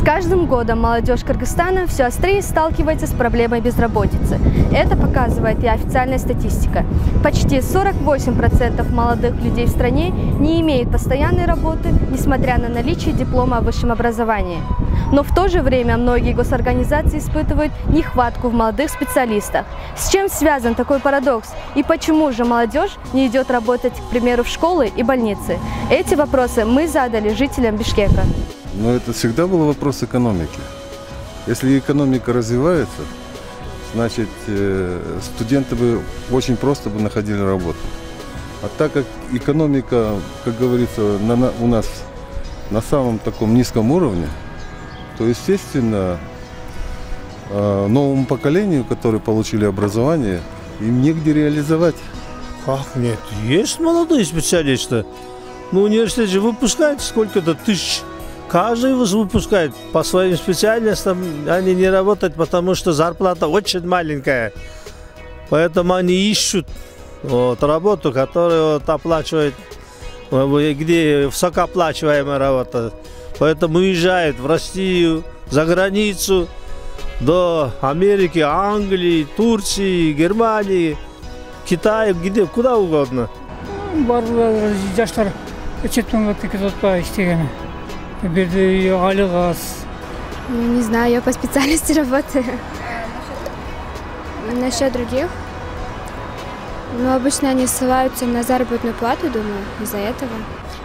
С каждым годом молодежь Кыргызстана все острее сталкивается с проблемой безработицы. Это показывает и официальная статистика. Почти 48% молодых людей в стране не имеют постоянной работы, несмотря на наличие диплома о высшем образовании. Но в то же время многие госорганизации испытывают нехватку в молодых специалистах. С чем связан такой парадокс? И почему же молодежь не идет работать, к примеру, в школы и больницы? Эти вопросы мы задали жителям Бишкека. Но это всегда был вопрос экономики. Если экономика развивается, значит, э, студенты бы очень просто бы находили работу. А так как экономика, как говорится, на, на, у нас на самом таком низком уровне, то, естественно, э, новому поколению, которые получили образование, им негде реализовать. Как нет? Есть молодые специалисты. Ну, университет же выпускает сколько-то тысяч Каждый выпускает по своим специальностям, они не работают, потому что зарплата очень маленькая. Поэтому они ищут вот, работу, которую вот, оплачивает, где высокооплачиваемая работа. Поэтому уезжают в Россию, за границу, до Америки, Англии, Турции, Германии, Китая, где, куда угодно. барлығы жаштар чет па істегені берді айлық аз Не знаю, я по специальности работаю. Насчет других? Ну, обычно они ссылаются на заработную плату, думаю, из-за этого.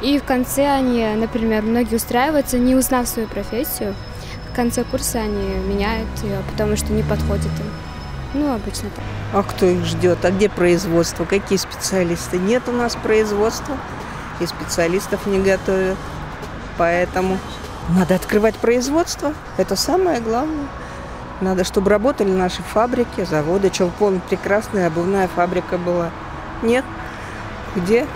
И в конце они, например, многие устраиваются, не узнав свою профессию. В конце курса они меняют ее, потому что не подходит им. Ну, обычно так. А кто их ждет? А где производство? Какие специалисты? Нет у нас производства, и специалистов не готовят. Поэтому надо открывать производство. Это самое главное. Надо, чтобы работали наши фабрики, заводы. Челпон прекрасная обувная фабрика была. Нет. Где?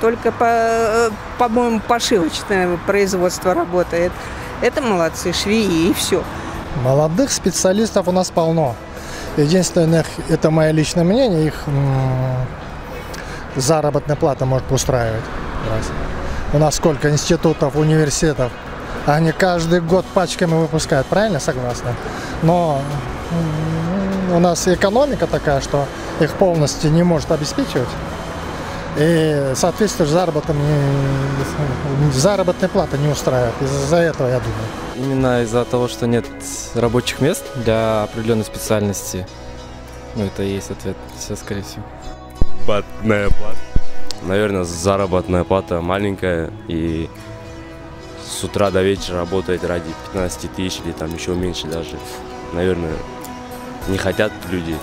Только, по, э, по-моему, пошивочное производство работает. Это молодцы, швеи и все. Молодых специалистов у нас полно. Единственное, это мое личное мнение, их заработная плата может устраивать. У нас сколько институтов, университетов. Они каждый год пачками выпускают, правильно? Согласна. Но у нас экономика такая, что их полностью не может обеспечивать. И, соответственно, заработок не, заработная плата не устраивает. Из-за этого, я думаю. Именно из-за того, что нет рабочих мест для определенной специальности. Ну, это и есть ответ. Все, скорее всего. Батная плата. Наверное, заработная плата маленькая и с утра до вечера работает ради 15 тысяч или там еще меньше даже. Наверное, не хотят люди.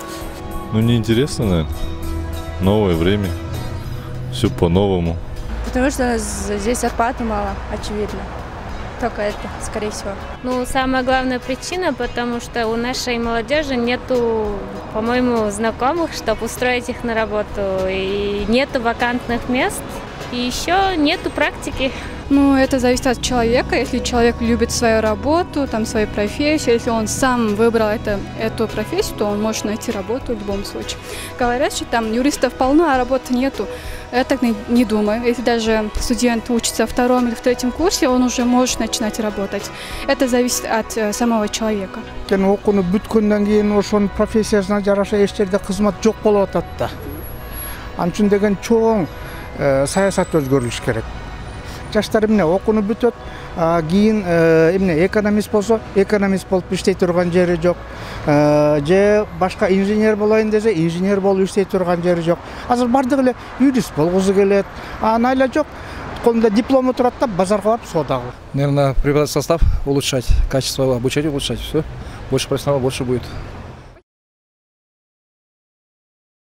Ну, неинтересно, наверное. Новое время. Все по-новому. Потому что здесь зарплаты мало, очевидно. Только это, скорее всего. Ну, самая главная причина, потому что у нашей молодежи нету, по-моему, знакомых, чтобы устроить их на работу. И нету вакантных мест. И еще нету практики. Ну, это зависит от человека. Если человек любит свою работу, там, свою профессию, если он сам выбрал это, эту профессию, то он может найти работу в любом случае. Говорят, что там юристов полно, а работы нету. Я так не, думаю. Если даже студент учится в втором или в третьем курсе, он уже может начинать работать. Это зависит от э, самого человека. үчүн деген чоң саясат өзгөрүлүш керек жаштар эмне окууну бүтөт кийин эмне экономист болсо экономист болуп иштей турган жери жок. Же башка инженер болоюн десе инженер болуп иштей турган жери жок. Азыр баардыгы эле юрист болгусу келет. Аны айла жок. Колунда диплому турат да базарга барып соода кылат наверное состав улучшать качество обучения улучшать все больше профессионалов больше будет.